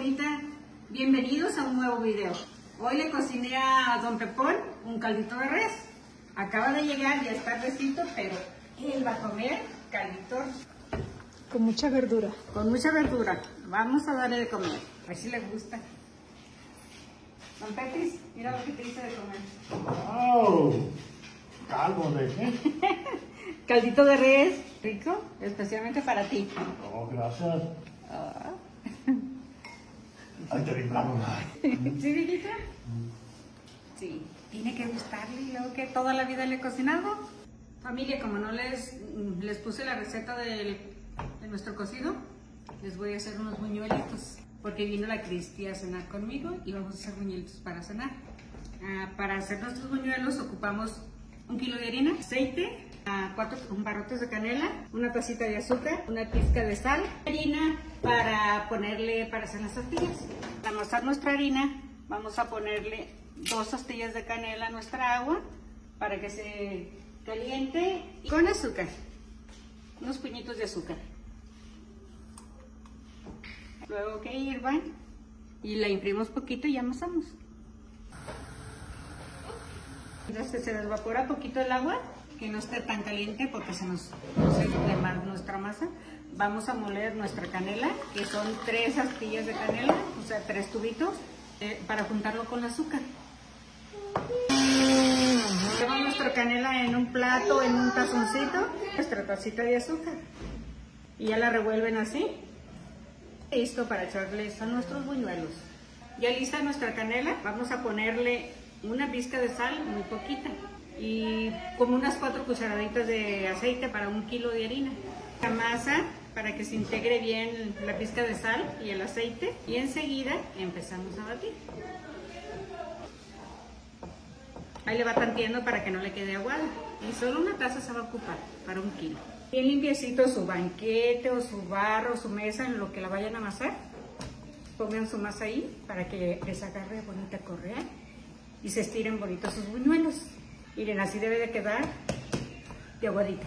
bonita, bienvenidos a un nuevo video. Hoy le cociné a Don Pepón un caldito de res. Acaba de llegar, ya está recito, pero él va a comer caldito Con mucha verdura. con mucha verdura. Vamos a darle de comer, a ver si le gusta. Don Pepis, mira lo que te hice de comer. ¡Wow! Calvo de qué? Caldito de res, rico, especialmente para ti. Oh, gracias. Ah. Ahí te limpiamos. ¿Sí, viejita? Sí, tiene que gustarle y luego que toda la vida le he cocinado. Familia, como no les, les puse la receta del- de nuestro cocido, les voy a hacer unos buñuelitos. Porque vino la Cristi a cenar conmigo y vamos a hacer buñuelitos para cenar. Ah, para hacer nuestros buñuelos ocupamos un kilo de harina, aceite, cuatro barrotes de canela, una tacita de azúcar, una pizca de sal, harina para ponerle para hacer las tortillas. Para amasar nuestra harina vamos a ponerle dos astillas de canela a nuestra agua para que se caliente y con azúcar, unos puñitos de azúcar. Luego que hirvan y la imprimimos poquito y amasamos. Entonces se evapora poquito el agua, que no esté tan caliente porque se nos no se quema nuestra masa. Vamos a moler nuestra canela, que son tres astillas de canela, o sea, tres tubitos, eh, para juntarlo con azúcar. Ponemos nuestra canela en un plato, en un tazoncito, nuestra tacita de azúcar. Y ya la revuelven así. Listo para echarles a nuestros buñuelos. Ya lista nuestra canela, vamos a ponerle una pizca de sal, muy poquita, y como unas cuatro cucharaditas de aceite para un kilo de harina. La masa para que se integre bien la pizca de sal y el aceite y enseguida empezamos a batir. Ahí le va tanteando para que no le quede aguada. Y solo una taza se va a ocupar para un kilo. Bien limpiecito su banquete o su barro, su mesa, en lo que la vayan a amasar. Pongan su masa ahí para que les agarre bonita correa y se estiren bonitos sus buñuelos. Miren, así debe de quedar de aguadita.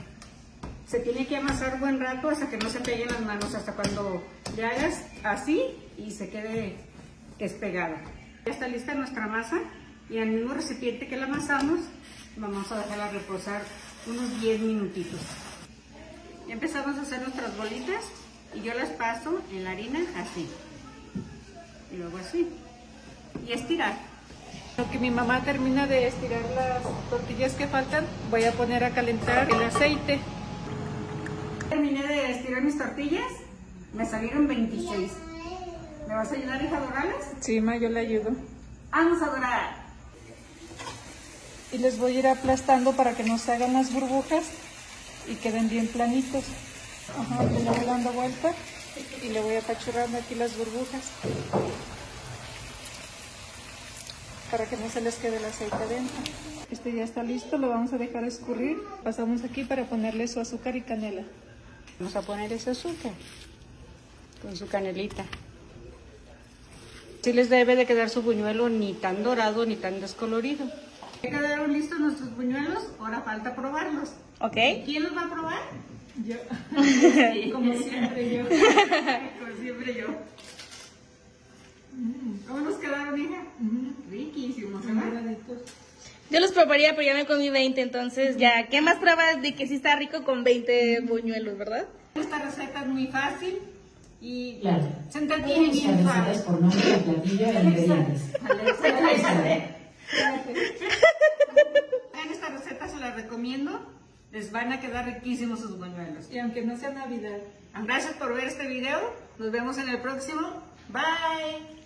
Se tiene que amasar buen rato hasta que no se peguen las manos, hasta cuando le hagas así y se quede despegada. Ya está lista nuestra masa y el mismo recipiente que la amasamos vamos a dejarla reposar unos 10 minutitos. Ya empezamos a hacer nuestras bolitas y yo las paso en la harina así. Y luego así. Y estirar. Lo que mi mamá termina de estirar las tortillas que faltan, voy a poner a calentar el aceite. Terminé de estirar mis tortillas, me salieron 26. ¿Me vas a ayudar, hija, a dorarlas? Sí, ma, yo le ayudo. Vamos a dorar. Y les voy a ir aplastando para que no se hagan las burbujas y queden bien planitos. Ajá, le voy dando vuelta y le voy apachurrando aquí las burbujas para que no se les quede el aceite adentro. Este ya está listo, lo vamos a dejar escurrir. Pasamos aquí para ponerle su azúcar y canela. Vamos a poner ese azúcar con su canelita. Sí les debe de quedar su buñuelo ni tan dorado ni tan descolorido. Ya quedaron listos nuestros buñuelos, ahora falta probarlos. ¿Ok? ¿Quién los va a probar? Yo, Sí. como siempre yo. Como siempre yo. ¿Cómo nos quedaron, hija? Riquísimos, ¿verdad? Doraditos. Yo los probaría, pero ya me comí 20, entonces ya, ¿qué más pruebas de que sí está rico con 20 buñuelos, verdad? Esta receta es muy fácil y Claro. se entretiene bien suave. por nombre de platillo e ingredientes. En esta receta se la recomiendo. Les van a quedar riquísimos sus buñuelos. Y aunque no sea Navidad. Gracias por ver este video. Nos vemos en el próximo. Bye.